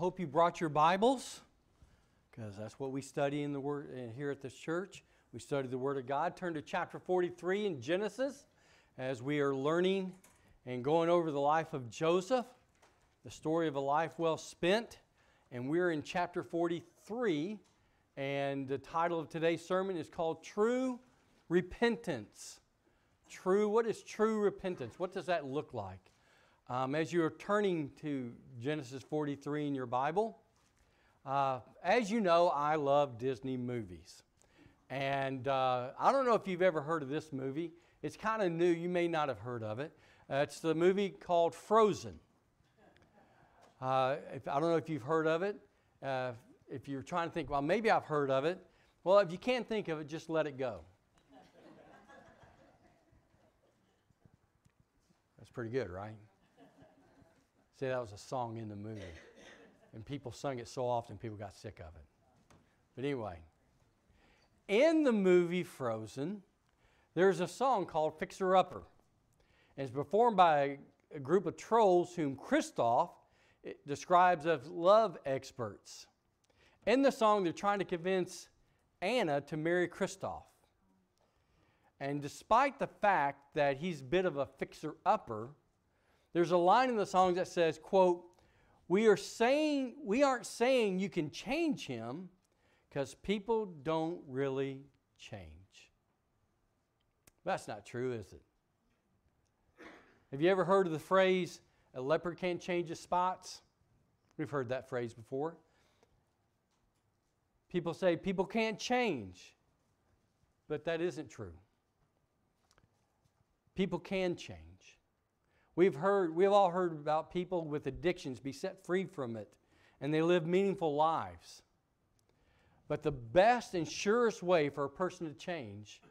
hope you brought your Bibles because that's what we study in the word uh, here at this church. We study the Word of God. Turn to chapter 43 in Genesis as we are learning and going over the life of Joseph, the story of a life well spent. And we're in chapter 43, and the title of today's sermon is called True Repentance. True, what is true repentance? What does that look like? Um, as you're turning to Genesis 43 in your Bible, uh, as you know, I love Disney movies. And uh, I don't know if you've ever heard of this movie. It's kind of new. You may not have heard of it. Uh, it's the movie called Frozen. Uh, if, I don't know if you've heard of it. Uh, if you're trying to think, well, maybe I've heard of it. Well, if you can't think of it, just let it go. That's pretty good, right? See, that was a song in the movie. And people sung it so often, people got sick of it. But anyway, in the movie Frozen, there's a song called Fixer Upper. And it's performed by a, group of trolls whom Kristoff eh, describes as love experts. In the song, they're trying to convince Anna to marry Kristoff. And despite the fact that he's a bit of a fixer upper, there's a line in the song that says, quote, we are saying we aren't saying you can change him because people don't really change. That's not true, is it? Have you ever heard of the phrase, a leopard can't change his spots? We've heard that phrase before. People say people can't change, but that isn't true. People can change. We've heard, we've all heard about people with addictions be set free from it and they live meaningful lives. But the best and surest way for a person to change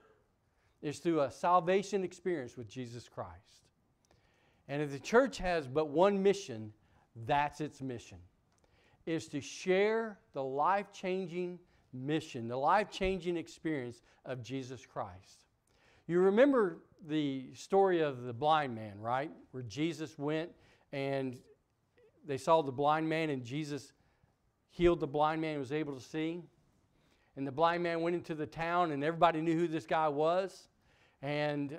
is through a salvation experience with Jesus Christ. And if the church has but one mission, that's its mission. Is to share the life-changing mission, the life-changing experience of Jesus Christ. You remember the story of the blind man, right? Where Jesus went and they saw the blind man and Jesus healed the blind man and was able to see. And the blind man went into the town and everybody knew who this guy was. And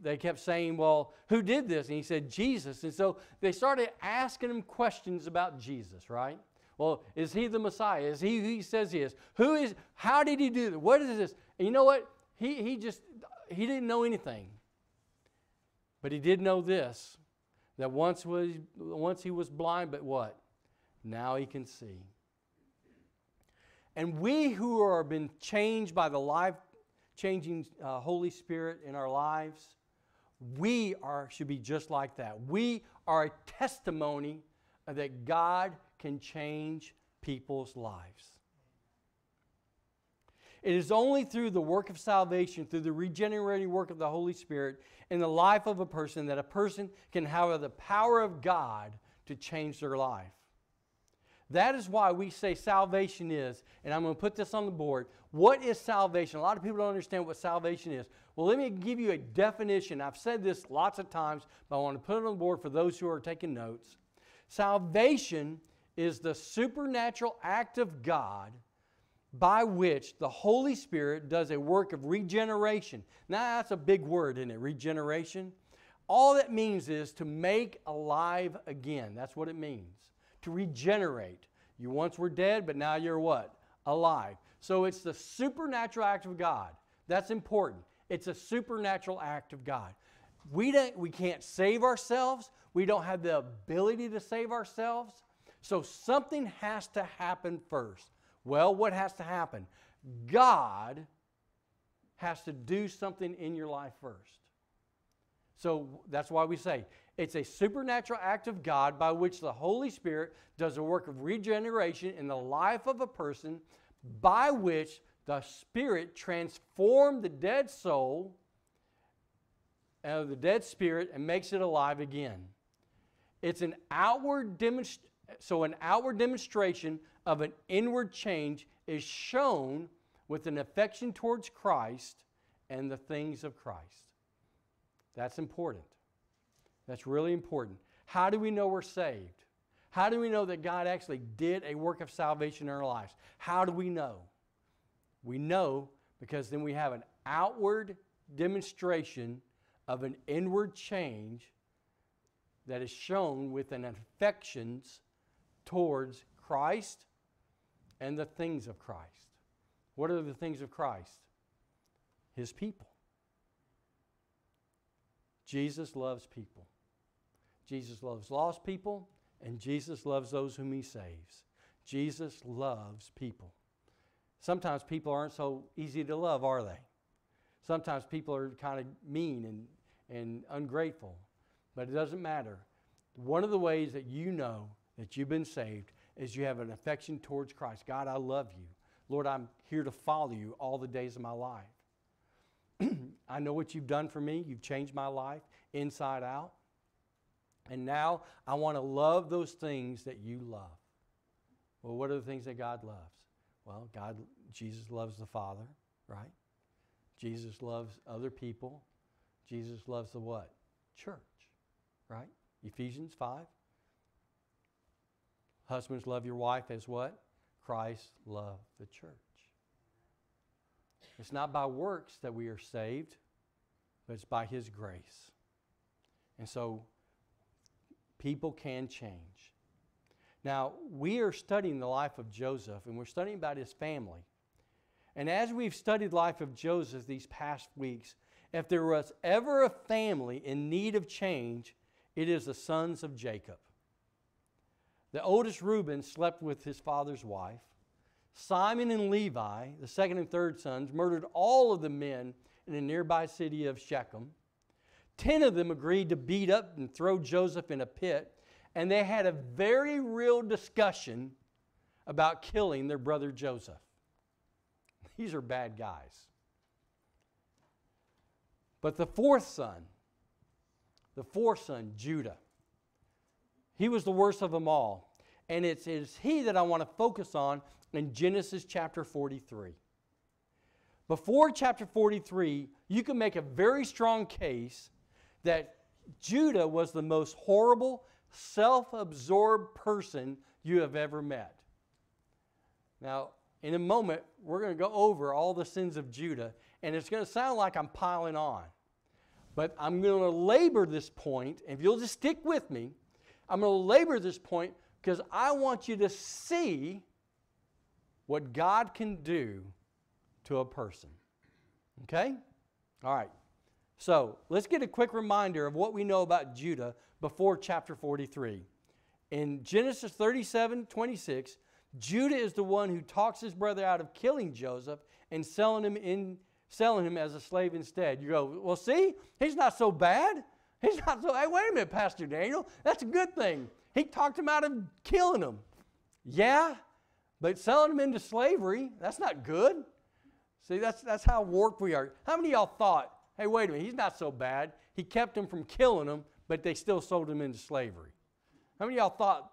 they kept saying, Well, who did this? And he said, Jesus. And so they started asking him questions about Jesus, right? Well, is he the Messiah? Is he who he says he is? Who is, how did he do this? What is this? And you know what? He, he just, he didn't know anything. But he did know this that once, was, once he was blind, but what? Now he can see. And we who are been changed by the life changing uh, Holy Spirit in our lives, we are, should be just like that. We are a testimony that God can change people's lives. It is only through the work of salvation, through the regenerating work of the Holy Spirit in the life of a person, that a person can have the power of God to change their life. That is why we say salvation is, and I'm going to put this on the board. What is salvation? A lot of people don't understand what salvation is. Well, let me give you a definition. I've said this lots of times, but I want to put it on the board for those who are taking notes. Salvation is the supernatural act of God by which the Holy Spirit does a work of regeneration. Now, that's a big word, isn't it? Regeneration. All that means is to make alive again. That's what it means. To regenerate. You once were dead, but now you're what? Alive. So it's the supernatural act of God. That's important. It's a supernatural act of God. We, don't, we can't save ourselves. We don't have the ability to save ourselves. So something has to happen first. Well, what has to happen? God has to do something in your life first. So that's why we say it's a supernatural act of God by which the Holy Spirit does a work of regeneration in the life of a person by which the Spirit transforms the dead soul of the dead spirit and makes it alive again. It's an outward demonstration. So, an outward demonstration of an inward change is shown with an affection towards Christ and the things of Christ. That's important. That's really important. How do we know we're saved? How do we know that God actually did a work of salvation in our lives? How do we know? We know because then we have an outward demonstration of an inward change that is shown with an affections towards Christ and the things of Christ. What are the things of Christ? His people. Jesus loves people. Jesus loves lost people, and Jesus loves those whom he saves. Jesus loves people. Sometimes people aren't so easy to love, are they? Sometimes people are kind of mean and, and ungrateful, but it doesn't matter. One of the ways that you know that you've been saved is you have an affection towards Christ. God, I love you. Lord, I'm here to follow you all the days of my life. I know what you've done for me. You've changed my life inside out. And now I want to love those things that you love. Well, what are the things that God loves? Well, God, Jesus loves the Father, right? Jesus loves other people. Jesus loves the what? Church, right? Ephesians 5. Husbands, love your wife as what? Christ loved the church. It's not by works that we are saved, but it's by His grace. And so people can change. Now, we are studying the life of Joseph, and we're studying about his family. And as we've studied life of Joseph these past weeks, if there was ever a family in need of change, it is the sons of Jacob. The oldest Reuben slept with his father's wife. Simon and Levi, the second and third sons, murdered all of the men in the nearby city of Shechem. Ten of them agreed to beat up and throw Joseph in a pit, and they had a very real discussion about killing their brother Joseph. These are bad guys. But the fourth son, the fourth son, Judah, he was the worst of them all. And it's, it's he that I want to focus on in Genesis chapter 43. Before chapter 43, you can make a very strong case that Judah was the most horrible, self absorbed person you have ever met. Now, in a moment, we're going to go over all the sins of Judah, and it's going to sound like I'm piling on. But I'm going to labor this point, if you'll just stick with me, I'm going to labor this point because I want you to see what God can do to a person. Okay? All right. So let's get a quick reminder of what we know about Judah before chapter 43. In Genesis 37 26, Judah is the one who talks his brother out of killing Joseph and selling him, in, selling him as a slave instead. You go, well, see, he's not so bad. He's not so, hey, wait a minute, Pastor Daniel. That's a good thing. He talked him out of killing them. Yeah, but selling them into slavery, that's not good. See, that's, that's how warped we are. How many of y'all thought hey, wait a minute, he's not so bad. He kept them from killing them, but they still sold him into slavery. How many of y'all thought,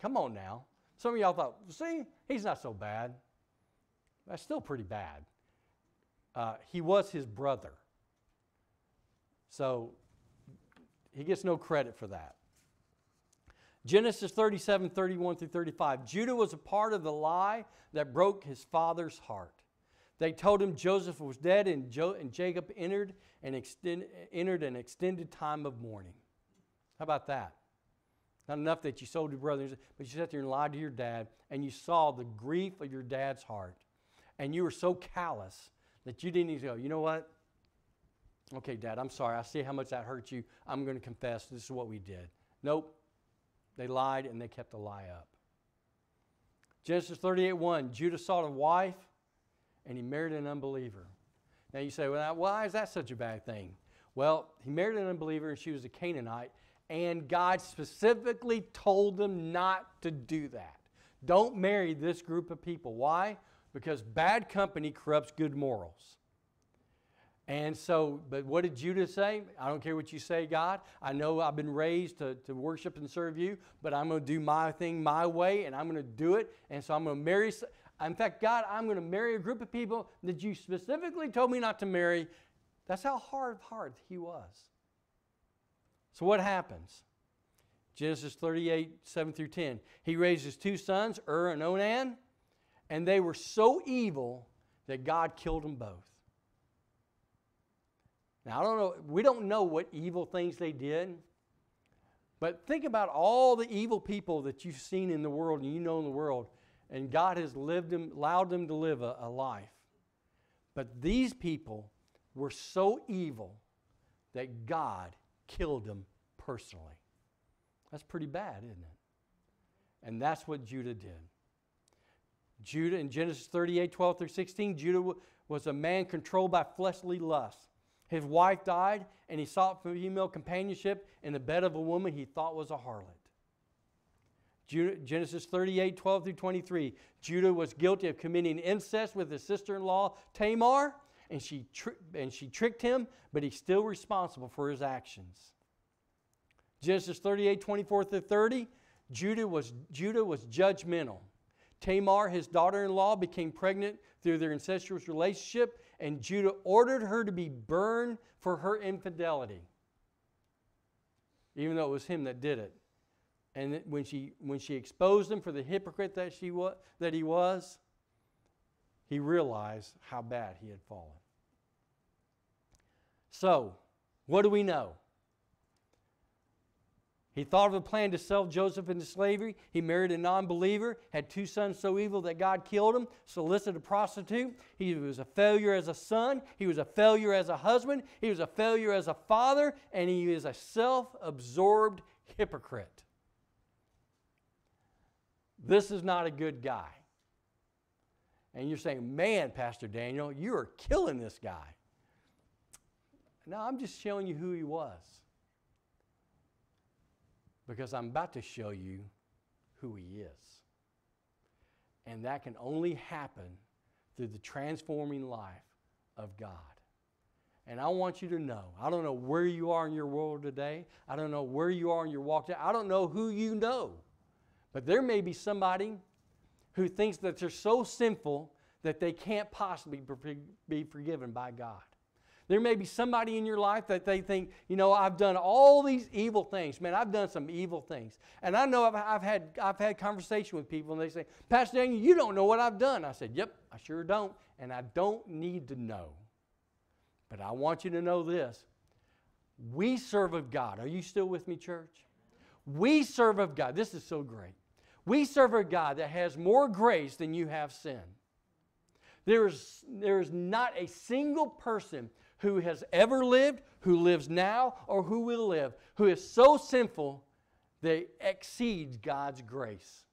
come on now? Some of y'all thought, see, he's not so bad. That's still pretty bad. Uh, he was his brother. So he gets no credit for that. Genesis 37, 31 through 35. Judah was a part of the lie that broke his father's heart. They told him Joseph was dead, and, jo- and Jacob entered, and extend- entered an extended time of mourning. How about that? Not enough that you sold your brothers, but you sat there and lied to your dad, and you saw the grief of your dad's heart. And you were so callous that you didn't even go, you know what? Okay, dad, I'm sorry. I see how much that hurt you. I'm going to confess this is what we did. Nope. They lied and they kept the lie up. Genesis 38 1 Judah sought a wife and he married an unbeliever. Now you say, well, why is that such a bad thing? Well, he married an unbeliever and she was a Canaanite, and God specifically told them not to do that. Don't marry this group of people. Why? Because bad company corrupts good morals. And so, but what did Judah say? I don't care what you say, God. I know I've been raised to, to worship and serve you, but I'm going to do my thing my way, and I'm going to do it. And so I'm going to marry. In fact, God, I'm going to marry a group of people that you specifically told me not to marry. That's how hard of heart he was. So what happens? Genesis 38, 7 through 10. He raised his two sons, Ur and Onan, and they were so evil that God killed them both. Now, I don't know, we don't know what evil things they did, but think about all the evil people that you've seen in the world and you know in the world, and God has lived them, allowed them to live a, a life. But these people were so evil that God killed them personally. That's pretty bad, isn't it? And that's what Judah did. Judah in Genesis 38 12 through 16, Judah was a man controlled by fleshly lust. His wife died, and he sought female companionship in the bed of a woman he thought was a harlot. Genesis 38 12 through 23. Judah was guilty of committing incest with his sister in law Tamar, and she, and she tricked him, but he's still responsible for his actions. Genesis 38 24 through 30. Judah was, Judah was judgmental. Tamar, his daughter in law, became pregnant through their incestuous relationship, and Judah ordered her to be burned for her infidelity, even though it was him that did it. And when she, when she exposed him for the hypocrite that, she wa- that he was, he realized how bad he had fallen. So, what do we know? He thought of a plan to sell Joseph into slavery. He married a non believer, had two sons so evil that God killed him, solicited a prostitute. He was a failure as a son. He was a failure as a husband. He was a failure as a father. And he is a self absorbed hypocrite. This is not a good guy. And you're saying, man, Pastor Daniel, you are killing this guy. No, I'm just showing you who he was because I'm about to show you who He is. And that can only happen through the transforming life of God. And I want you to know I don't know where you are in your world today, I don't know where you are in your walk today, I don't know who you know. But there may be somebody who thinks that they're so sinful that they can't possibly be forgiven by God. There may be somebody in your life that they think, you know, I've done all these evil things. Man, I've done some evil things. And I know I've, I've had, I've had conversation with people and they say, Pastor Daniel, you don't know what I've done. I said, yep, I sure don't. And I don't need to know. But I want you to know this. We serve a God. Are you still with me, church? We serve a God. This is so great. We serve a God that has more grace than you have sin. There is, there is not a single person who has ever lived, who lives now, or who will live, who is so sinful they exceeds God's grace.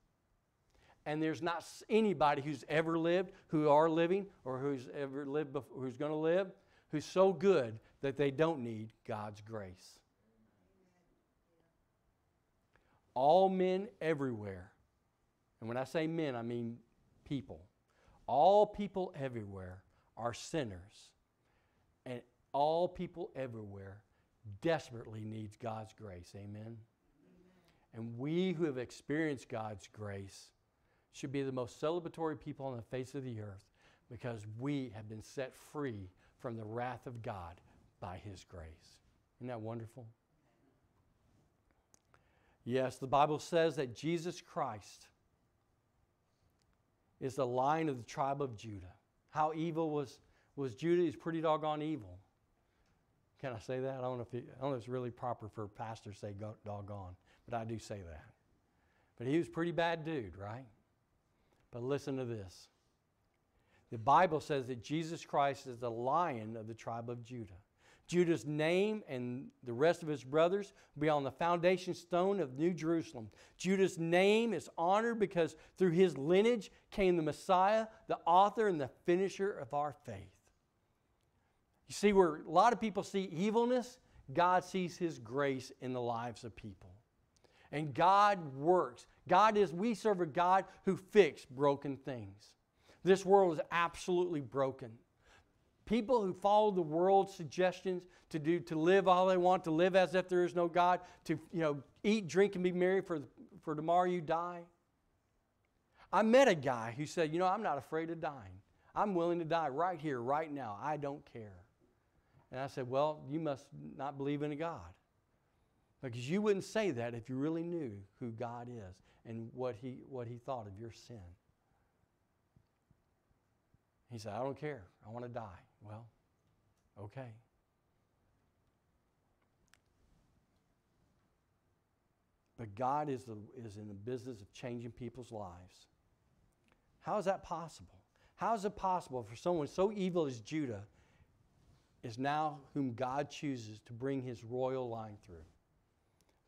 And there's not anybody who's ever lived, who are living, or who's ever lived, before, who's going to live, who's so good that they don't need God's grace. All men everywhere, and when I say men, I mean people, all people everywhere are sinners and all people everywhere desperately needs God's grace. Amen? Amen. And we who have experienced God's grace should be the most celebratory people on the face of the earth because we have been set free from the wrath of God by His grace. Isn't that wonderful? Yes, the Bible says that Jesus Christ is the lion of the tribe of Judah. How evil was was Judah is pretty doggone evil. Can I say that? I don't know if, it, I don't know if it's really proper for a pastor to say doggone, but I do say that. But he was pretty bad dude, right? But listen to this. The Bible says that Jesus Christ is the lion of the tribe of Judah. Judah's name and the rest of his brothers will be on the foundation stone of New Jerusalem. Judah's name is honored because through his lineage came the Messiah, the author and the finisher of our faith. You see, where a lot of people see evilness, God sees His grace in the lives of people. And God works. God is, we serve a God who fixes broken things. This world is absolutely broken. People who follow the world's suggestions to do to live all they want, to live as if there is no God, to you know, eat, drink, and be merry for, for tomorrow you die. I met a guy who said, you know, I'm not afraid of dying. I'm willing to die right here, right now. I don't care. And I said, Well, you must not believe in a God. Because you wouldn't say that if you really knew who God is and what he, what he thought of your sin. He said, I don't care. I want to die. Well, okay. But God is, the, is in the business of changing people's lives. How is that possible? How is it possible for someone so evil as Judah is now whom God chooses to bring his royal line through?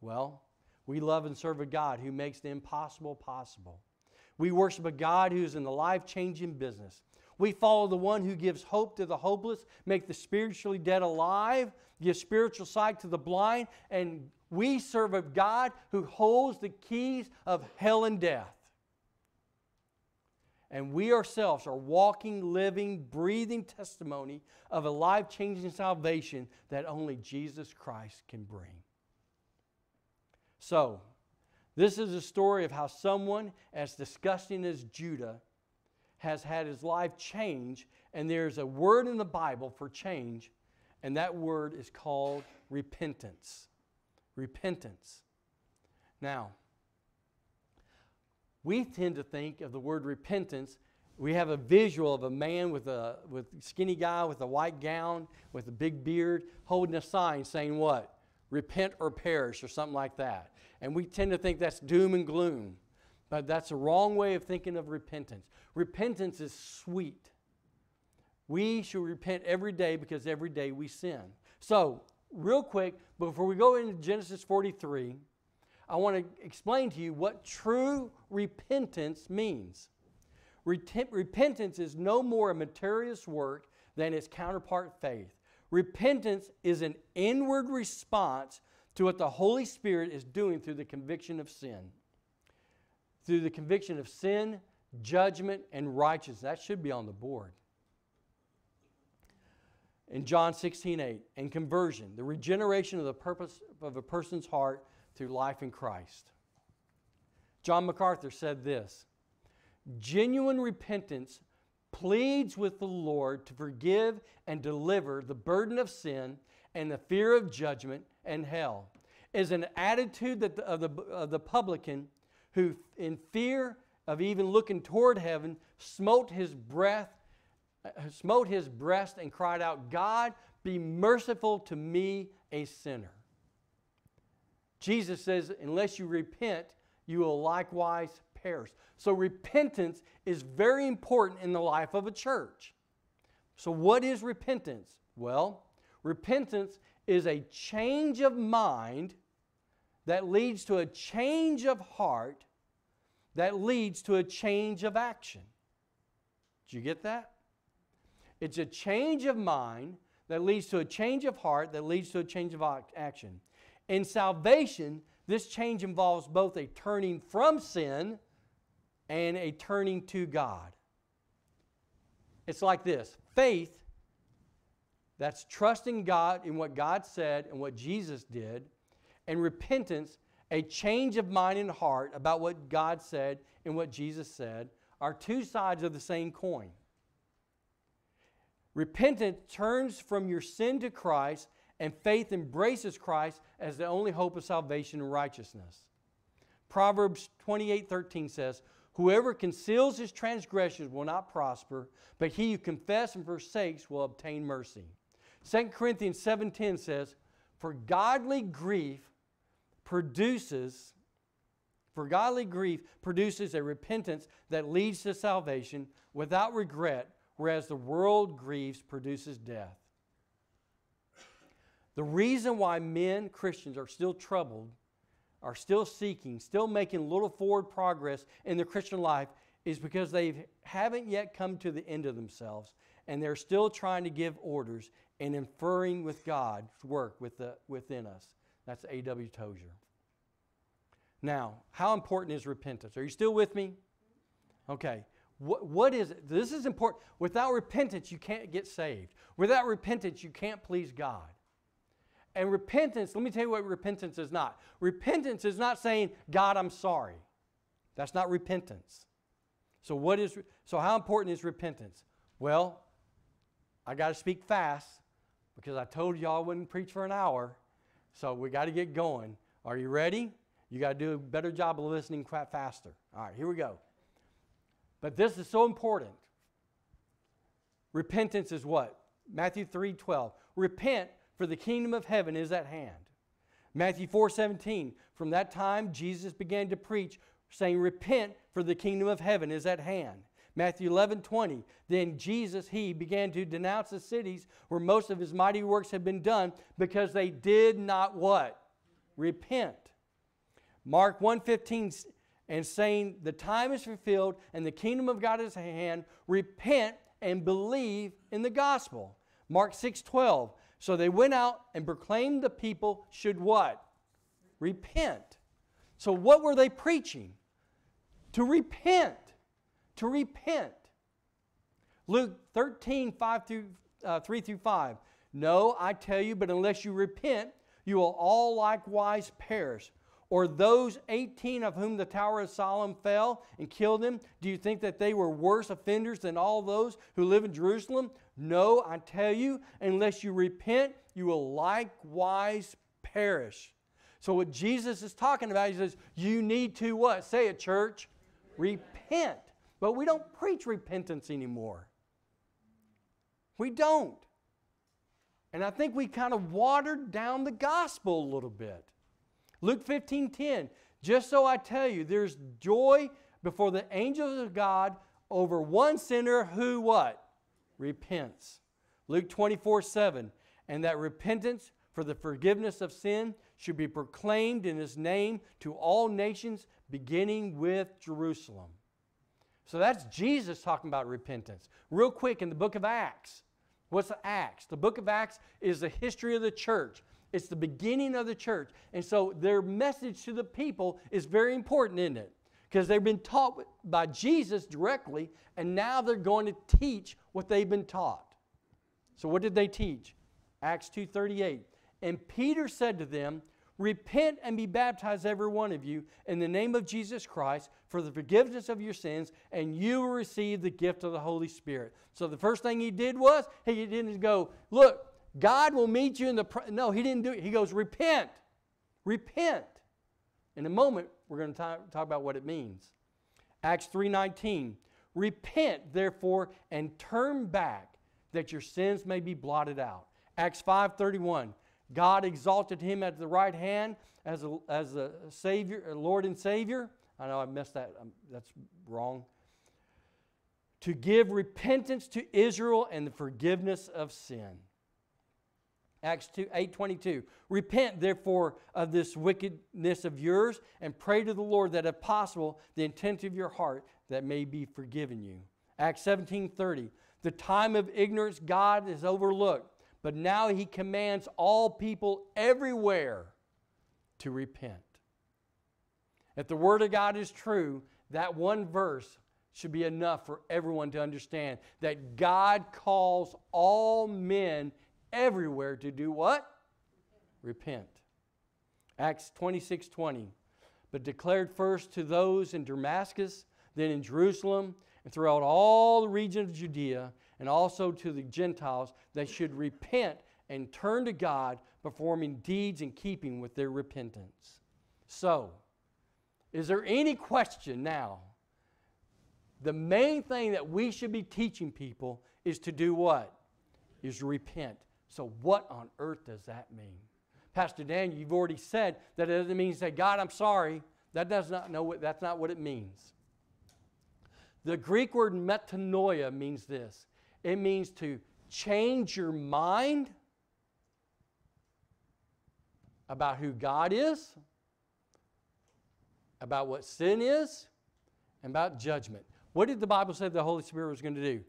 Well, we love and serve a God who makes the impossible possible. We worship a God who's in the life changing business. We follow the one who gives hope to the hopeless, make the spiritually dead alive, give spiritual sight to the blind, and we serve a God who holds the keys of hell and death. And we ourselves are walking, living, breathing testimony of a life changing salvation that only Jesus Christ can bring. So, this is a story of how someone as disgusting as Judah has had his life change, and there's a word in the Bible for change, and that word is called repentance. Repentance. Now, we tend to think of the word repentance. We have a visual of a man with a with skinny guy with a white gown with a big beard holding a sign saying what? Repent or perish or something like that. And we tend to think that's doom and gloom. But that's a wrong way of thinking of repentance. Repentance is sweet. We should repent every day because every day we sin. So, real quick, before we go into Genesis 43, I want to explain to you what true repentance means. repentance is no more a materialist work than its counterpart faith. Repentance is an inward response to what the Holy Spirit is doing through the conviction of sin. Through the conviction of sin, judgment, and righteousness. That should be on the board. In John 16, 8, and conversion, the regeneration of the purpose of a person's heart through life in Christ. John MacArthur said this genuine repentance pleads with the Lord to forgive and deliver the burden of sin and the fear of judgment and hell is an attitude that the, of, the, of the publican who, in fear of even looking toward heaven, smote his breath, uh, smote his breast, and cried out, "God, be merciful to me, a sinner." Jesus says, "Unless you repent, you will likewise perish." So repentance is very important in the life of a church. So what is repentance? Well, repentance is a change of mind that leads to a change of heart that leads to a change of action. Did you get that? It's a change of mind that leads to a change of heart that leads to a change of action. In salvation, this change involves both a turning from sin and a turning to God. It's like this faith that's trusting God in what God said and what Jesus did, and repentance, a change of mind and heart about what God said and what Jesus said, are two sides of the same coin. Repentance turns from your sin to Christ, and faith embraces Christ as the only hope of salvation and righteousness. Proverbs 28 13 says, Whoever conceals his transgressions will not prosper, but he who confesses and forsakes will obtain mercy. 2 Corinthians 7:10 says, "For godly grief produces for godly grief produces a repentance that leads to salvation without regret, whereas the world grieves produces death." The reason why men, Christians, are still troubled, are still seeking, still making little forward progress in their Christian life is because they haven't yet come to the end of themselves and they're still trying to give orders and inferring with God's work with the, within us. That's A.W. Tozer. Now, how important is repentance? Are you still with me? Okay. What, what is it? This is important. Without repentance, you can't get saved. Without repentance, you can't please God. And repentance, let me tell you what repentance is not. Repentance is not saying, God, I'm sorry. That's not repentance. So what is so how important is repentance? Well, I got to speak fast because I told you all I wouldn't preach for an hour. So we got to get going. Are you ready? You got to do a better job of listening faster. All right, here we go. But this is so important. Repentance is what? Matthew 3 12. Repent, for the kingdom of heaven is at hand. Matthew 4 17. From that time, Jesus began to preach, saying, Repent, for the kingdom of heaven is at hand. Matthew 11 20. Then Jesus, he began to denounce the cities where most of his mighty works had been done because they did not what? Repent. Mark 1 15 and saying, The time is fulfilled and the kingdom of God is at hand. Repent and believe in the gospel. Mark 6 12. So they went out and proclaimed the people should what? Repent. So what were they preaching? To repent. To repent. Luke 13, 5 through, uh, 3 through 5. No, I tell you, but unless you repent, you will all likewise perish. Or those 18 of whom the Tower of Siloam fell and killed them, do you think that they were worse offenders than all those who live in Jerusalem? No, I tell you, unless you repent, you will likewise perish. So, what Jesus is talking about, he says, you need to what? Say it, church. Repent. But we don't preach repentance anymore. We don't. And I think we kind of watered down the gospel a little bit. Luke 15 10. Just so I tell you, there's joy before the angels of God over one sinner who what? Repents. Luke 24 7. And that repentance for the forgiveness of sin should be proclaimed in his name to all nations, beginning with Jerusalem. So that's Jesus talking about repentance. Real quick in the book of Acts. What's the Acts? The book of Acts is the history of the church. It's the beginning of the church. And so their message to the people is very important, isn't it? Because they've been taught by Jesus directly, and now they're going to teach what they've been taught. So what did they teach? Acts 2:38. And Peter said to them, Repent and be baptized, every one of you, in the name of Jesus Christ for the forgiveness of your sins, and you will receive the gift of the Holy Spirit. So the first thing he did was, he didn't go, Look, God will meet you in the. Pr-. No, he didn't do it. He goes, repent. Repent. In a moment, we're going to talk, talk about what it means. Acts 3:19. Repent, therefore, and turn back, that your sins may be blotted out. Acts 5:31. God exalted him at the right hand as a, as a Savior, a Lord and Savior. I know I messed that. Um, that's wrong. To give repentance to Israel and the forgiveness of sin. Acts 2, 8 22. Repent therefore of this wickedness of yours and pray to the Lord that if possible, the intent of your heart that may be forgiven you. Acts 17 30. The time of ignorance God has overlooked, but now he commands all people everywhere to repent. If the word of God is true, that one verse should be enough for everyone to understand that God calls all men everywhere to do what? Repent. Acts 26 20. But declared first to those in Damascus, then in Jerusalem, and throughout all the region of Judea, and also to the Gentiles, that should repent and turn to God, performing deeds in keeping with their repentance. So, is there any question now? The main thing that we should be teaching people is to do what? Is repent. So, what on earth does that mean? Pastor Daniel, you've already said that it doesn't mean say, God, I'm sorry. That does not know what, that's not what it means. The Greek word metanoia means this it means to change your mind about who God is, about what sin is, and about judgment. What did the Bible say the Holy Spirit was going to do?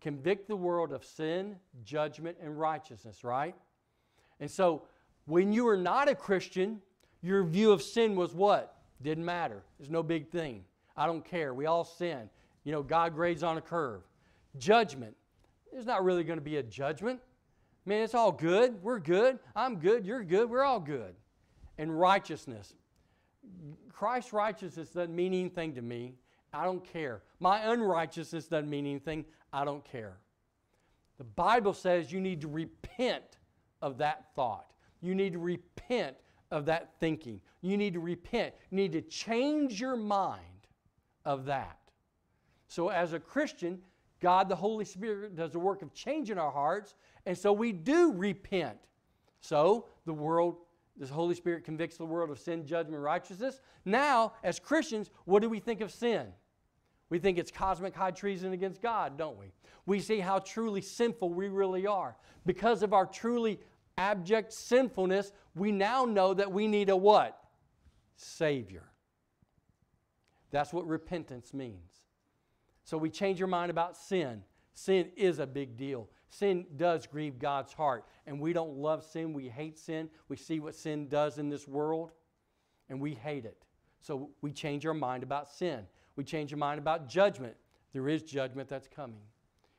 Convict the world of sin, judgment, and righteousness, right? And so when you were not a Christian, your view of sin was what? Didn't matter. It's no big thing. I don't care. We all sin. You know, God grades on a curve. Judgment. There's not really going to be a judgment. Man, it's all good. We're good. I'm good. You're good. We're all good. And righteousness. Christ's righteousness doesn't mean anything to me. I don't care. My unrighteousness doesn't mean anything. I don't care. The Bible says you need to repent of that thought. You need to repent of that thinking. You need to repent. You need to change your mind of that. So, as a Christian, God, the Holy Spirit, does the work of changing our hearts, and so we do repent. So, the world, the Holy Spirit convicts the world of sin, judgment, righteousness. Now, as Christians, what do we think of sin? We think it's cosmic high treason against God, don't we? We see how truly sinful we really are. Because of our truly abject sinfulness, we now know that we need a what? Savior. That's what repentance means. So we change your mind about sin. Sin is a big deal. Sin does grieve God's heart. And we don't love sin. We hate sin. We see what sin does in this world, and we hate it. So we change our mind about sin. We change our mind about judgment. There is judgment that's coming.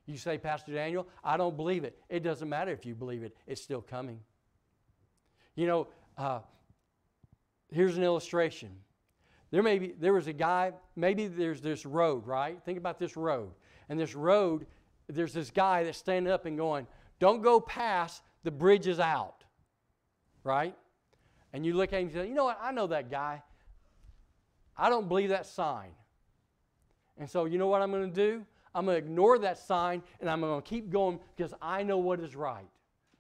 You say, Pastor Daniel, I don't believe it. It doesn't matter if you believe it, it's still coming. You know, uh, here's an illustration. There may be, there was a guy, maybe there's this road, right? Think about this road. And this road, there's this guy that's standing up and going, Don't go past, the bridge is out, right? And you look at him and say, You know what? I know that guy. I don't believe that sign. And so, you know what I'm going to do? I'm going to ignore that sign and I'm going to keep going because I know what is right.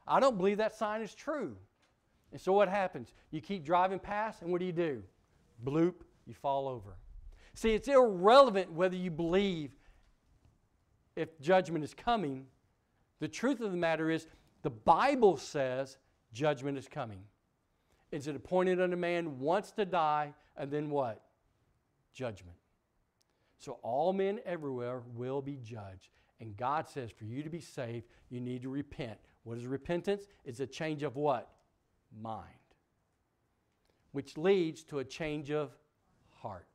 I don't believe that sign is true. And so what happens? You keep driving past, and what do you do? Bloop, you fall over. See, it's irrelevant whether you believe if judgment is coming. The truth of the matter is, the Bible says judgment is coming. Is it appointed unto man once to die, and then what? Judgment. So all men everywhere will be judged. And God says for you to be saved, you need to repent. What is repentance? It's a change of what? Mind. Which leads to a change of heart.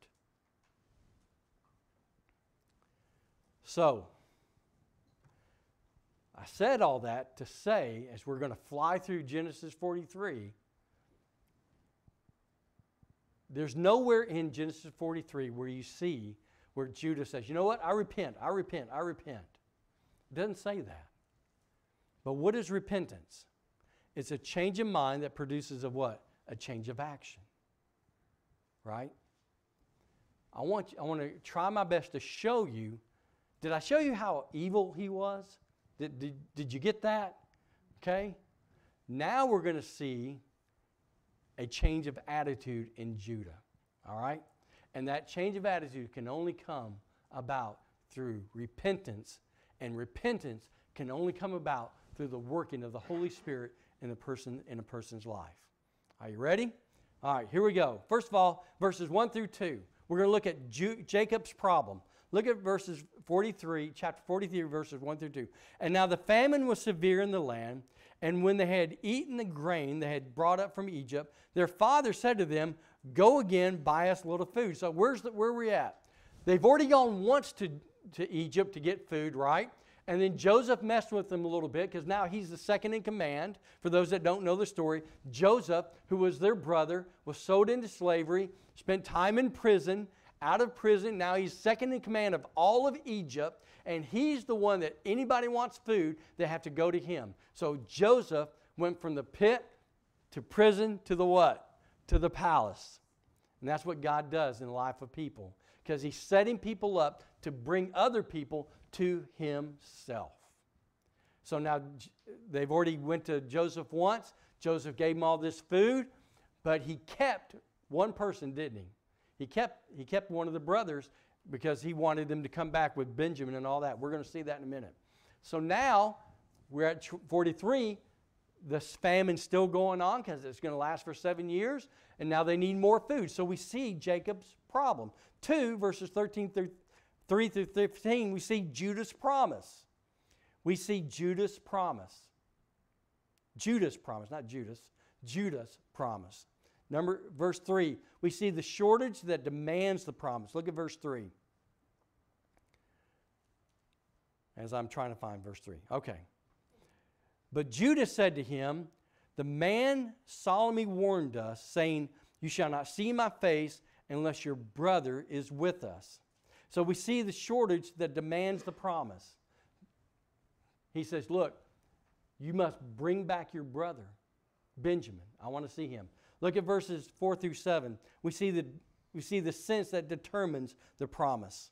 So, I said all that to say, as we're going to fly through Genesis 43, there's nowhere in Genesis 43 where you see where Judah says, You know what? I repent, I repent, I repent. It doesn't say that. But what is repentance? It's a change of mind that produces a what? A change of action. Right? I want, I want to try my best to show you. Did I show you how evil he was? Did, did, did you get that? Okay? Now we're going to see a change of attitude in Judah. All right? And that change of attitude can only come about through repentance, and repentance can only come about through the working of the Holy Spirit in a person in a person's life. Are you ready? All right, here we go. First of all, verses 1 through 2. We're going to look at Ju- Jacob's problem. Look at verses 43, chapter 43, verses 1 through 2. And now the famine was severe in the land, and when they had eaten the grain they had brought up from Egypt, their father said to them, Go again, buy us a little food. So where's the, where are we at? They've already gone once to, to Egypt to get food, right? And then Joseph messed with them a little bit because now he's the second in command. For those that don't know the story, Joseph, who was their brother, was sold into slavery, spent time in prison, out of prison. Now he's second in command of all of Egypt, and he's the one that anybody wants food, they have to go to him. So Joseph went from the pit to prison to the what? To the palace. And that's what God does in the life of people because He's setting people up to bring other people to Himself. So now they've already went to Joseph once. Joseph gave him all this food, but he kept one person, didn't he? He kept, he kept one of the brothers because he wanted them to come back with Benjamin and all that. We're going to see that in a minute. So now we're at 43 the famine's still going on because it's going to last for seven years, and now they need more food. So we see Jacob's problem. 2, verses 13 through 3 through 15, we see Judah's promise. We see Judah's promise. Judah's promise, not Judas, Judah's promise. Number verse 3, we see the shortage that demands the promise. Look at verse 3. As I'm trying to find verse 3. Okay. But Judah said to him, The man solemnly warned us, saying, You shall not see my face unless your brother is with us. So we see the shortage that demands the promise. He says, Look, you must bring back your brother, Benjamin. I want to see him. Look at verses 4 through 7. We see the, we see the sense that determines the promise.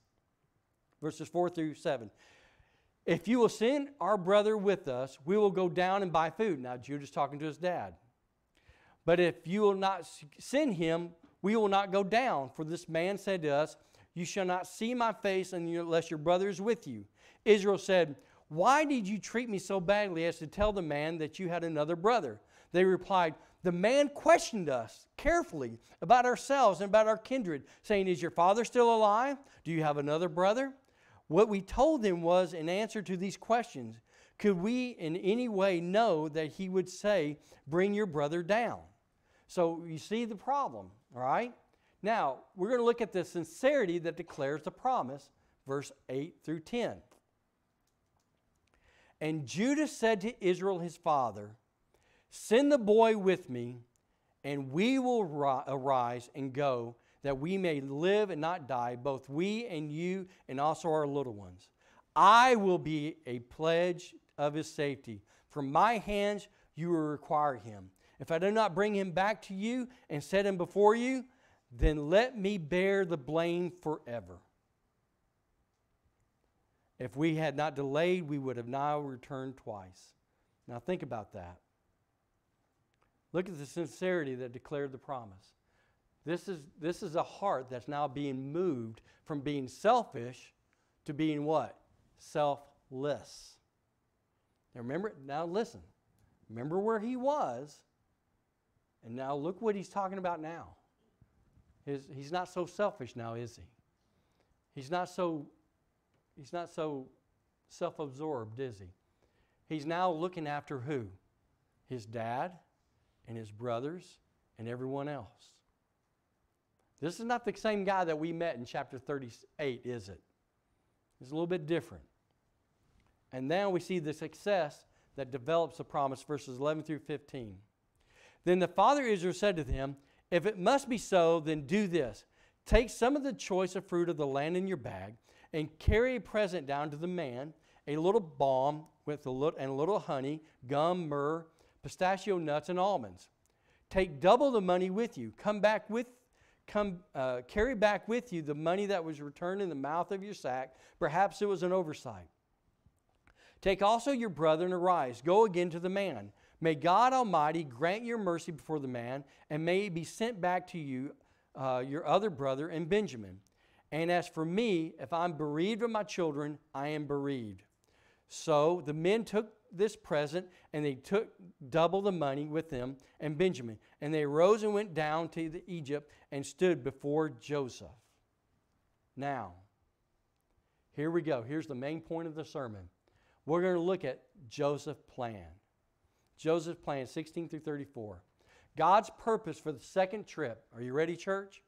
Verses 4 through 7. If you will send our brother with us, we will go down and buy food. Now, Judah's talking to his dad. But if you will not send him, we will not go down. For this man said to us, You shall not see my face unless your brother is with you. Israel said, Why did you treat me so badly as to tell the man that you had another brother? They replied, The man questioned us carefully about ourselves and about our kindred, saying, Is your father still alive? Do you have another brother? What we told them was in answer to these questions, could we in any way know that he would say, Bring your brother down? So you see the problem, right? Now, we're going to look at the sincerity that declares the promise, verse 8 through 10. And Judah said to Israel his father, Send the boy with me, and we will arise and go that we may live and not die, both we and you, and also our little ones. I will be a pledge of his safety. From my hands you will require him. If I do not bring him back to you and set him before you, then let me bear the blame forever. If we had not delayed, we would have now returned twice. Now think about that. Look at the sincerity that declared the promise. This is, this is a heart that's now being moved from being selfish to being what? Selfless. Now remember, now listen. Remember where he was, and now look what he's talking about now. His, he's not so selfish now, is he? He's not so he's not so self-absorbed, is he? He's now looking after who? His dad and his brothers and everyone else. This is not the same guy that we met in chapter 38, is it? It's a little bit different. And now we see the success that develops the promise, verses 11 through 15. Then the father Israel said to them, If it must be so, then do this. Take some of the choice of fruit of the land in your bag, and carry a present down to the man, a little balm with a little, and a little honey, gum, myrrh, pistachio nuts, and almonds. Take double the money with you. Come back with come uh, carry back with you the money that was returned in the mouth of your sack. Perhaps it was an oversight. Take also your brother and arise. Go again to the man. May God Almighty grant your mercy before the man, and may he be sent back to you, uh, your other brother, and Benjamin. And as for me, if I'm bereaved of my children, I am bereaved. So the men took this present, and they took double the money with them and Benjamin. And they rose and went down to the Egypt and stood before Joseph. Now, here we go. Here's the main point of the sermon. We're going to look at Joseph's plan. Joseph's plan, 16 through 34. God's purpose for the second trip. Are you ready, church?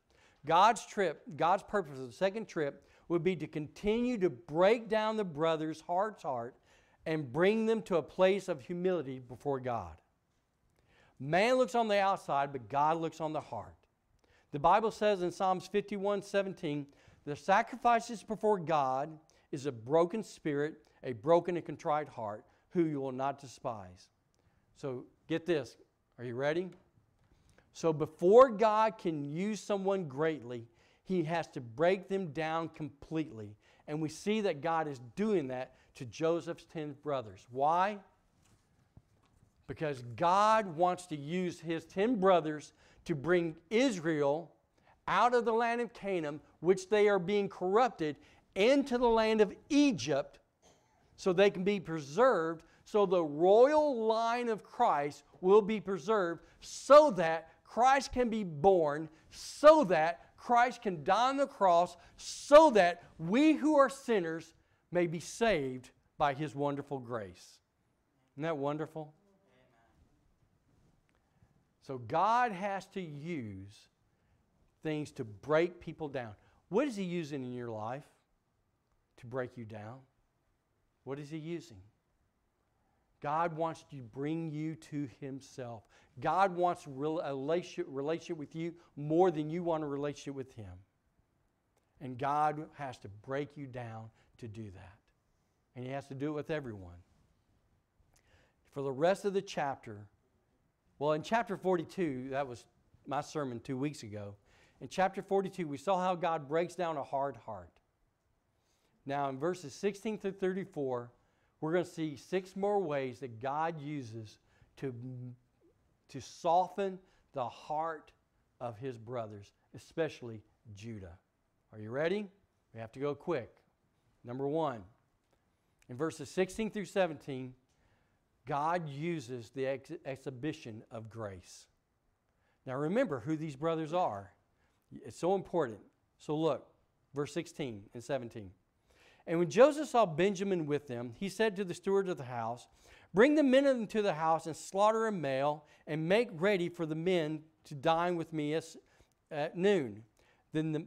God's trip, God's purpose for the second trip would be to continue to break down the brothers' heart's heart and bring them to a place of humility before God. Man looks on the outside, but God looks on the heart. The Bible says in Psalms 51 17, the sacrifices before God is a broken spirit, a broken and contrite heart, who you will not despise. So get this. Are you ready? So before God can use someone greatly, he has to break them down completely. And we see that God is doing that to Joseph's 10 brothers. Why? Because God wants to use his 10 brothers to bring Israel out of the land of Canaan, which they are being corrupted, into the land of Egypt so they can be preserved, so the royal line of Christ will be preserved, so that Christ can be born, so that Christ can die on the cross, so that we who are sinners may be saved by his wonderful grace. Isn't that wonderful? So God has to use things to break people down. What is he using in your life to break you down? What is he using? God wants to bring you to himself. God wants a relationship, relationship with you more than you want a relationship with him. And God has to break you down to do that. And he has to do it with everyone. For the rest of the chapter, well, in chapter 42, that was my sermon two weeks ago. In chapter 42, we saw how God breaks down a hard heart. Now, in verses 16 through 34, we're going to see six more ways that God uses to, to soften the heart of his brothers, especially Judah. Are you ready? We have to go quick. Number one, in verses 16 through 17, God uses the ex- exhibition of grace. Now remember who these brothers are. It's so important. So look, verse 16 and 17. And when Joseph saw Benjamin with them, he said to the steward of the house, Bring the men into the house and slaughter a male, and make ready for the men to dine with me at noon. Then the,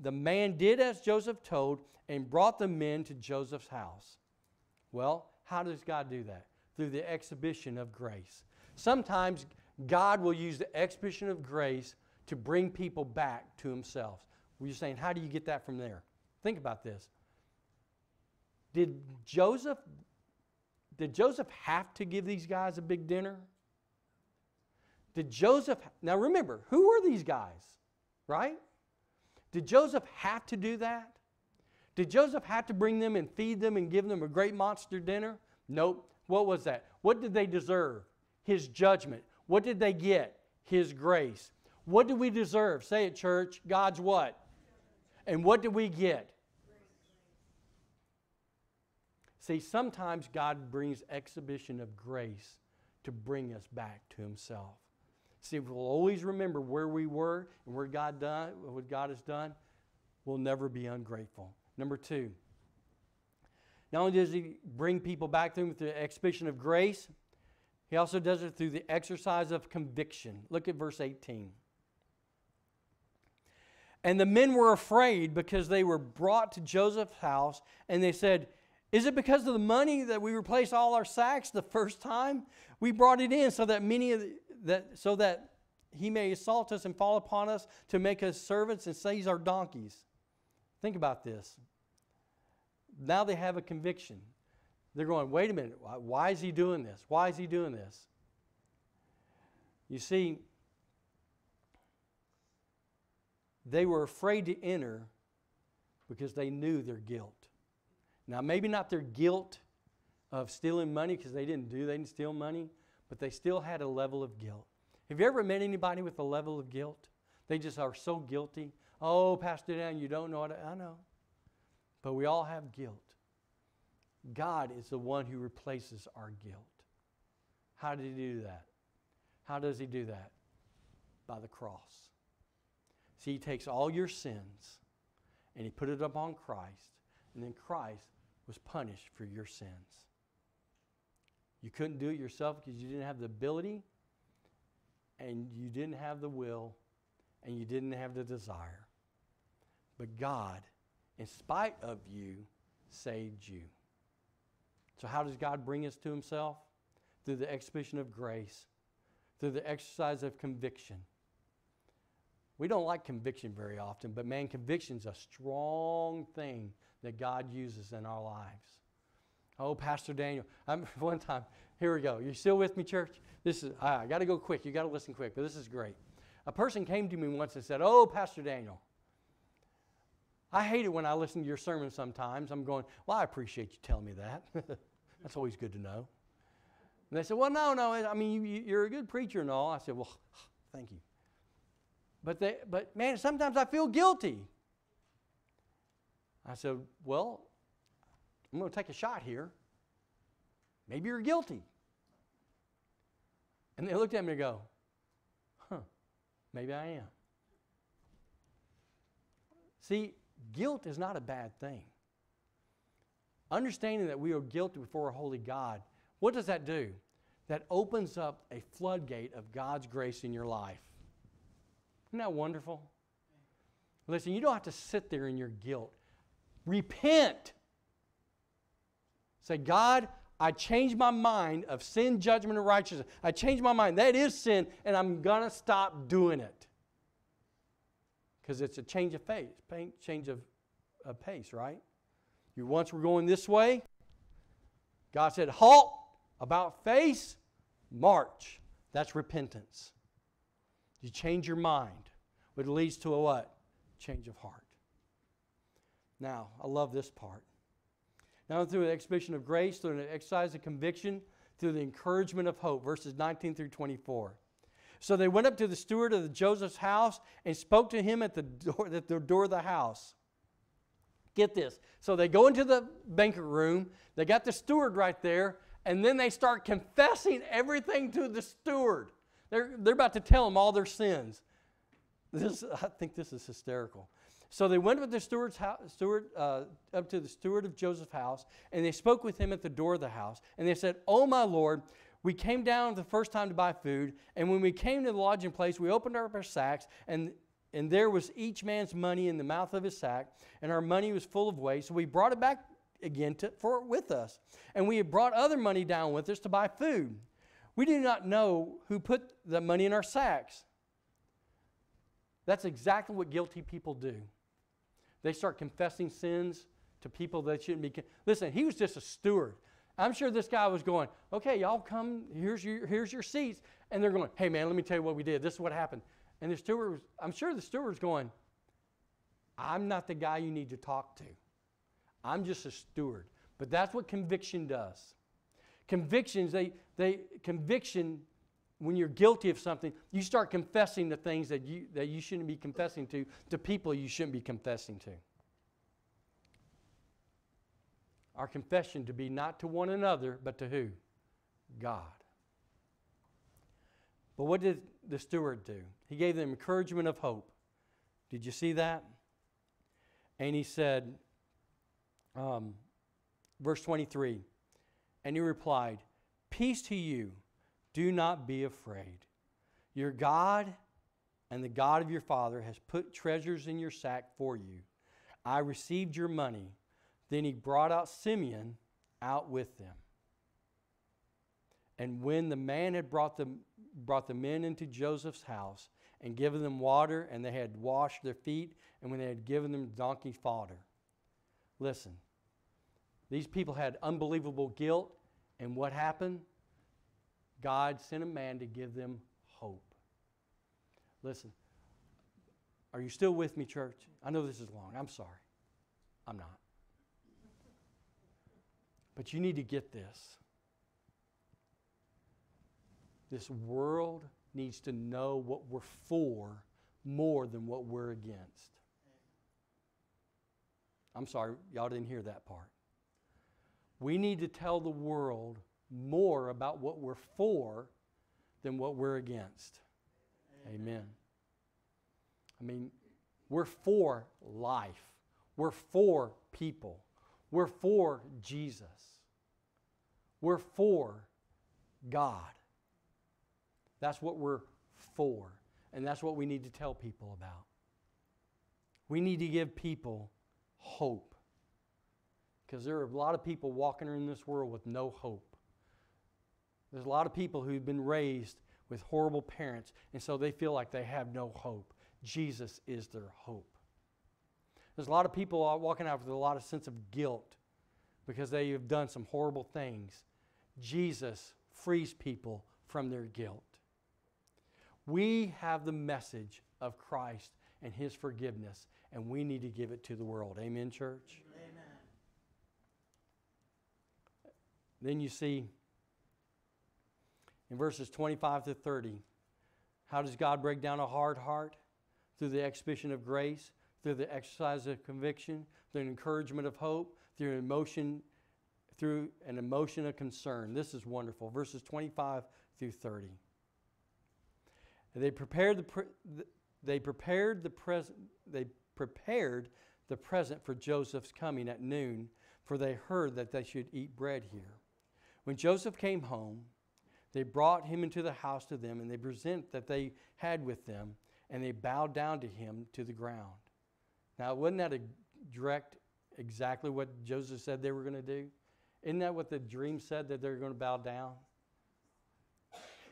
the man did as Joseph told and brought the men to Joseph's house. Well, how does God do that? Through the exhibition of grace. Sometimes God will use the exhibition of grace to bring people back to Himself. We're saying, how do you get that from there? Think about this. Did Joseph did Joseph have to give these guys a big dinner? Did Joseph Now remember, who were these guys? Right? Did Joseph have to do that? Did Joseph have to bring them and feed them and give them a great monster dinner? Nope. What was that? What did they deserve? His judgment. What did they get? His grace. What do we deserve? Say it, church. God's what? And what did we get? See, sometimes God brings exhibition of grace to bring us back to Himself. See, if we'll always remember where we were and where God done, what God has done, we'll never be ungrateful. Number two, not only does He bring people back to Him through the exhibition of grace, He also does it through the exercise of conviction. Look at verse 18. And the men were afraid because they were brought to Joseph's house, and they said, is it because of the money that we replaced all our sacks the first time? We brought it in so that many of the, that so that he may assault us and fall upon us to make us servants and seize our donkeys. Think about this. Now they have a conviction. They're going, wait a minute, why is he doing this? Why is he doing this? You see, they were afraid to enter because they knew their guilt. Now, maybe not their guilt of stealing money because they didn't do, they didn't steal money, but they still had a level of guilt. Have you ever met anybody with a level of guilt? They just are so guilty. Oh, Pastor Dan, you don't know what I, I know. But we all have guilt. God is the one who replaces our guilt. How did he do that? How does he do that? By the cross. See, he takes all your sins and he put it upon Christ, and then Christ was punished for your sins. You couldn't do it yourself because you didn't have the ability, and you didn't have the will, and you didn't have the desire. But God, in spite of you, saved you. So, how does God bring us to Himself? Through the exhibition of grace, through the exercise of conviction. We don't like conviction very often, but man, conviction's a strong thing that God uses in our lives. Oh, Pastor Daniel, I'm, one time, here we go. You still with me, church? This is, I got to go quick. You got to listen quick, but this is great. A person came to me once and said, Oh, Pastor Daniel, I hate it when I listen to your sermon sometimes. I'm going, Well, I appreciate you telling me that. That's always good to know. And they said, Well, no, no, I mean, you, you're a good preacher and all. I said, Well, thank you. But, they, but man, sometimes I feel guilty. I said, Well, I'm going to take a shot here. Maybe you're guilty. And they looked at me and go, Huh, maybe I am. See, guilt is not a bad thing. Understanding that we are guilty before a holy God, what does that do? That opens up a floodgate of God's grace in your life. Isn't that wonderful? Listen, you don't have to sit there in your guilt. Repent. Say, God, I changed my mind of sin, judgment, and righteousness. I changed my mind. That is sin, and I'm going to stop doing it. Because it's a change of pace, change of, of pace, right? You once were going this way. God said, halt, about face, march. That's repentance. You change your mind, which leads to a what? Change of heart. Now, I love this part. Now, through an exhibition of grace, through an exercise of conviction, through the encouragement of hope, verses 19 through 24. So they went up to the steward of the Joseph's house and spoke to him at the door, at the door of the house. Get this. So they go into the banquet room, they got the steward right there, and then they start confessing everything to the steward. They're, they're about to tell him all their sins. This, I think this is hysterical. So they went with the steward's house, steward, uh, up to the steward of Joseph's house, and they spoke with him at the door of the house. And they said, Oh, my Lord, we came down the first time to buy food, and when we came to the lodging place, we opened up our sacks, and, and there was each man's money in the mouth of his sack, and our money was full of waste. So we brought it back again to, for with us. And we had brought other money down with us to buy food. We do not know who put the money in our sacks. That's exactly what guilty people do. They start confessing sins to people that shouldn't be. Listen, he was just a steward. I'm sure this guy was going, okay, y'all come, here's your, here's your seats. And they're going, hey, man, let me tell you what we did. This is what happened. And the steward was, I'm sure the steward's going, I'm not the guy you need to talk to. I'm just a steward. But that's what conviction does. Convictions, they, they, conviction, when you're guilty of something, you start confessing the things that you, that you shouldn't be confessing to, to people you shouldn't be confessing to. Our confession to be not to one another, but to who? God. But what did the steward do? He gave them encouragement of hope. Did you see that? And he said, um, verse 23, and he replied, Peace to you, do not be afraid. Your God and the God of your father has put treasures in your sack for you. I received your money. Then he brought out Simeon out with them. And when the man had brought the, brought the men into Joseph's house and given them water, and they had washed their feet, and when they had given them donkey fodder. Listen, these people had unbelievable guilt, and what happened? God sent a man to give them hope. Listen, are you still with me, church? I know this is long. I'm sorry. I'm not. But you need to get this. This world needs to know what we're for more than what we're against. I'm sorry, y'all didn't hear that part. We need to tell the world more about what we're for than what we're against. Amen. Amen. I mean, we're for life, we're for people, we're for Jesus, we're for God. That's what we're for, and that's what we need to tell people about. We need to give people hope. Because there are a lot of people walking in this world with no hope. There's a lot of people who've been raised with horrible parents, and so they feel like they have no hope. Jesus is their hope. There's a lot of people walking out with a lot of sense of guilt because they have done some horrible things. Jesus frees people from their guilt. We have the message of Christ and his forgiveness, and we need to give it to the world. Amen, church? Amen. Then you see in verses 25 to 30, how does God break down a hard heart? Through the exhibition of grace, through the exercise of conviction, through an encouragement of hope, through an emotion, through an emotion of concern. This is wonderful. Verses 25 through 30. They prepared the, they prepared the present they prepared the present for Joseph's coming at noon, for they heard that they should eat bread here. When Joseph came home, they brought him into the house to them, and they present that they had with them, and they bowed down to him to the ground. Now, wasn't that a direct, exactly what Joseph said they were going to do? Isn't that what the dream said that they're going to bow down?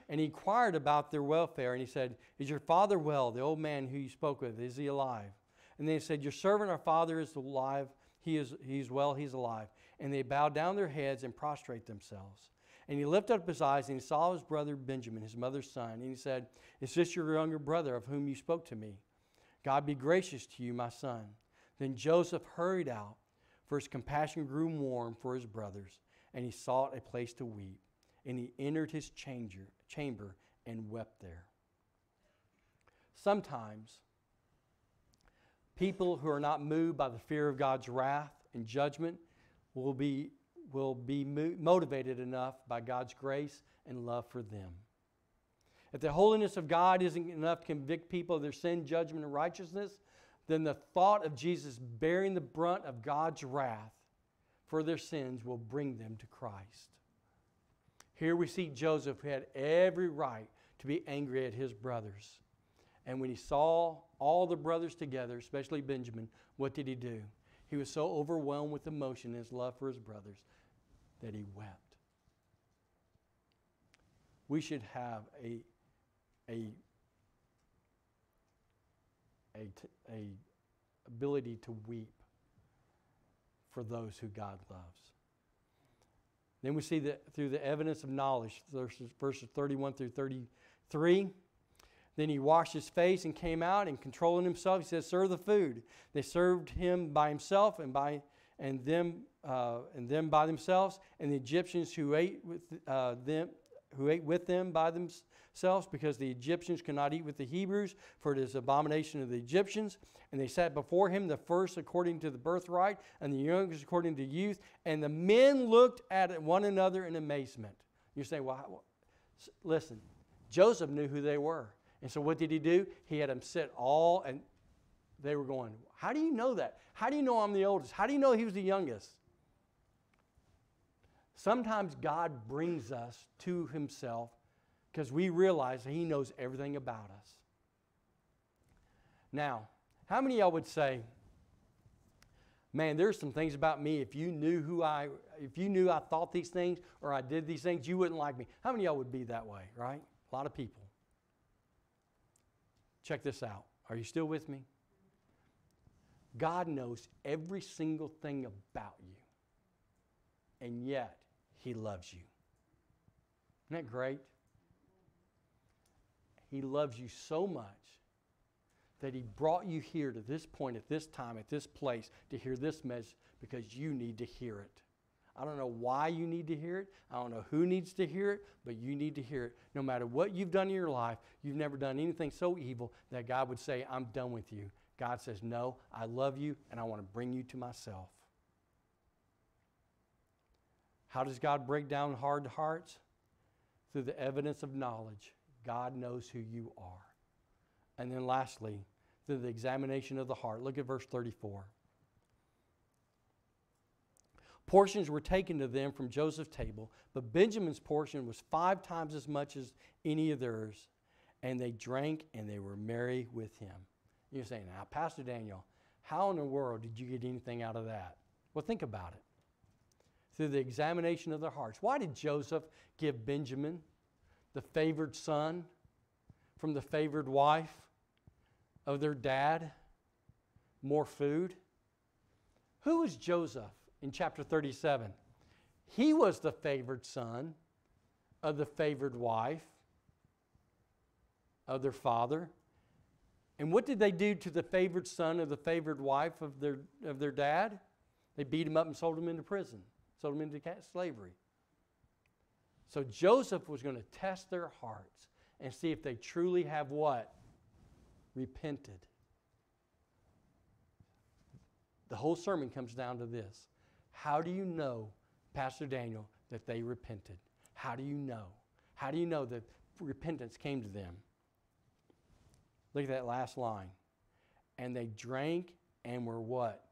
and he inquired about their welfare. And he said, Is your father well, the old man who you spoke with? Is he alive? And they said, Your servant, our father, is alive. He is he's well, he's alive. And they bowed down their heads and prostrate themselves. And he lifted up his eyes and he saw his brother Benjamin, his mother's son. And he said, Is this your younger brother of whom you spoke to me? God be gracious to you, my son. Then Joseph hurried out, for his compassion grew warm for his brothers, and he sought a place to weep. And he entered his chamber, chamber and wept there. Sometimes, people who are not moved by the fear of God's wrath and judgment will be, will be mo- motivated enough by God's grace and love for them. If the holiness of God isn't enough to convict people of their sin, judgment, and righteousness, then the thought of Jesus bearing the brunt of God's wrath for their sins will bring them to Christ. Here we see Joseph who had every right to be angry at his brothers. And when he saw all the brothers together, especially Benjamin, what did he do? He was so overwhelmed with emotion and his love for his brothers that he wept. We should have a, a, a, a ability to weep for those who God loves. Then we see that through the evidence of knowledge, verses, verses 31 through 33. Then he washed his face and came out, and controlling himself, he said, "Serve the food." They served him by himself and by and them uh, and them by themselves, and the Egyptians who ate with uh, them who ate with them by themselves, because the Egyptians could not eat with the Hebrews, for it is abomination of the Egyptians. And they sat before him, the first according to the birthright, and the youngest according to youth. And the men looked at one another in amazement. You say, well, listen, Joseph knew who they were. And so what did he do? He had them sit all, and they were going, How do you know that? How do you know I'm the oldest? How do you know he was the youngest? Sometimes God brings us to himself because we realize he knows everything about us. Now, how many y'all would say, man, there's some things about me. If you knew who I, if you knew I thought these things or I did these things, you wouldn't like me. How many y'all would be that way, right? A lot of people. Check this out. Are you still with me? God knows every single thing about you, and yet He loves you. Isn't that great? He loves you so much that He brought you here to this point, at this time, at this place to hear this message because you need to hear it. I don't know why you need to hear it. I don't know who needs to hear it, but you need to hear it. No matter what you've done in your life, you've never done anything so evil that God would say, I'm done with you. God says, No, I love you and I want to bring you to myself. How does God break down hard hearts? Through the evidence of knowledge. God knows who you are. And then lastly, through the examination of the heart. Look at verse 34. Portions were taken to them from Joseph's table, but Benjamin's portion was five times as much as any of theirs. And they drank and they were merry with him. You're saying, now, Pastor Daniel, how in the world did you get anything out of that? Well, think about it. Through the examination of their hearts. Why did Joseph give Benjamin, the favored son from the favored wife of their dad, more food? Who was Joseph? in chapter 37. He was the favored son of the favored wife of their father. And what did they do to the favored son of the favored wife of their, of their dad? They beat him up and sold him into prison, sold him into slavery. So Joseph was going to test their hearts and see if they truly have what? Repented. The whole sermon comes down to this how do you know, Pastor Daniel, that they repented? How do you know? How do you know that repentance came to them? Look at that last line. And they drank and were what?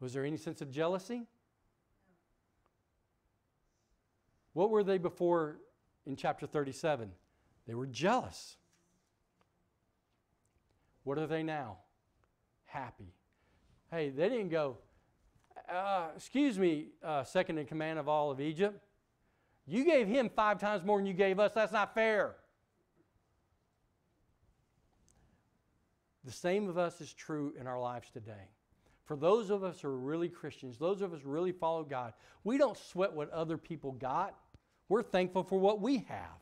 Was there any sense of jealousy? What were they before in chapter 37? They were jealous. What are they now? Happy. Hey, they didn't go, uh, excuse me, uh, second in command of all of Egypt, you gave him five times more than you gave us. That's not fair. The same of us is true in our lives today. For those of us who are really Christians, those of us who really follow God, we don't sweat what other people got. We're thankful for what we have.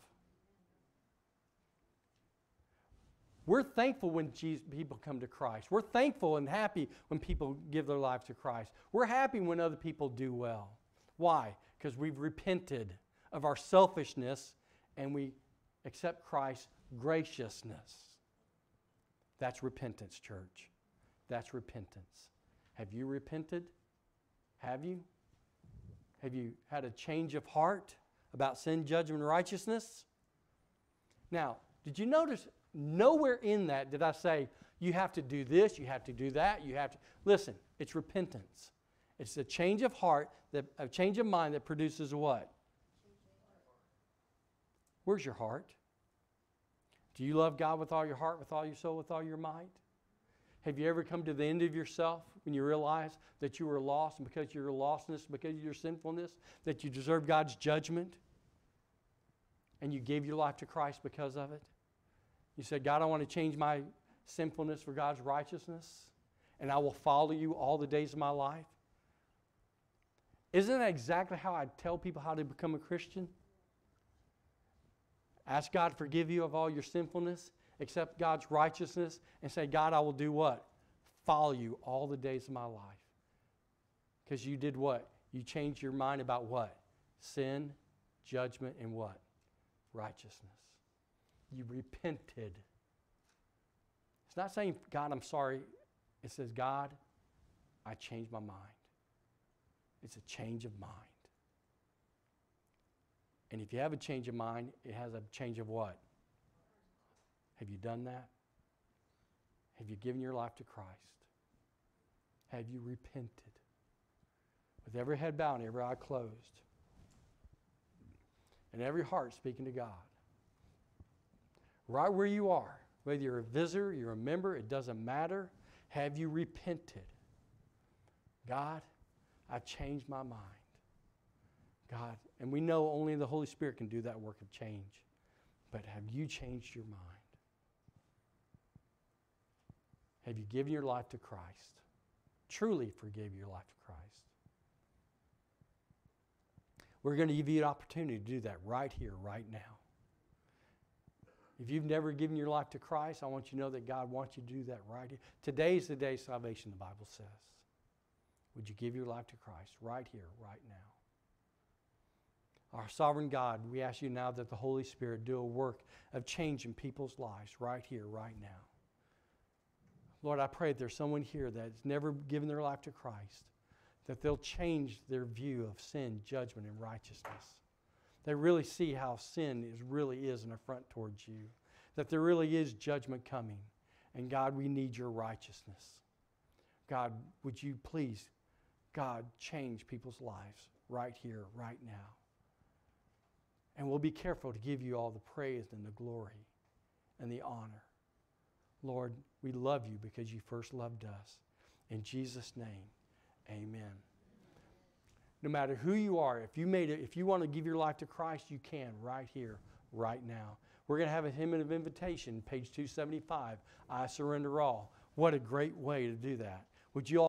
We're thankful when Jesus, people come to Christ. We're thankful and happy when people give their life to Christ. We're happy when other people do well. Why? Because we've repented of our selfishness and we accept Christ's graciousness. That's repentance, church. That's repentance. Have you repented? Have you? Have you had a change of heart about sin, judgment, righteousness? Now, did you notice nowhere in that did I say you have to do this, you have to do that, you have to. Listen, it's repentance. It's a change of heart, that, a change of mind that produces what? Where's your heart? Do you love God with all your heart, with all your soul, with all your might? Have you ever come to the end of yourself when you realize that you were lost and because of your lostness, because of your sinfulness, that you deserve God's judgment? And you gave your life to Christ because of it? You said, God, I want to change my sinfulness for God's righteousness, and I will follow you all the days of my life. Isn't that exactly how I tell people how to become a Christian? Ask God to forgive you of all your sinfulness, accept God's righteousness, and say, God, I will do what? Follow you all the days of my life. Because you did what? You changed your mind about what? Sin, judgment, and what? Righteousness. You repented. It's not saying, God, I'm sorry. It says, God, I changed my mind. It's a change of mind. And if you have a change of mind, it has a change of what? Have you done that? Have you given your life to Christ? Have you repented? With every head bowed and every eye closed, and every heart speaking to God. Right where you are, whether you're a visitor, you're a member, it doesn't matter. Have you repented? God, I've changed my mind. God, and we know only the Holy Spirit can do that work of change. But have you changed your mind? Have you given your life to Christ? Truly forgave your life to Christ? We're going to give you an opportunity to do that right here, right now. If you've never given your life to Christ, I want you to know that God wants you to do that right here. Today is the day of salvation, the Bible says. Would you give your life to Christ right here, right now? Our sovereign God, we ask you now that the Holy Spirit do a work of change in people's lives right here, right now. Lord, I pray there's someone here that's never given their life to Christ, that they'll change their view of sin, judgment, and righteousness. They really see how sin is really is an affront towards you, that there really is judgment coming. And God, we need your righteousness. God, would you please, God, change people's lives right here, right now. And we'll be careful to give you all the praise and the glory and the honor. Lord, we love you because you first loved us. In Jesus' name, amen. No matter who you are, if you made it, if you want to give your life to Christ, you can right here, right now. We're going to have a hymn of invitation, page 275. I surrender all. What a great way to do that. Would you all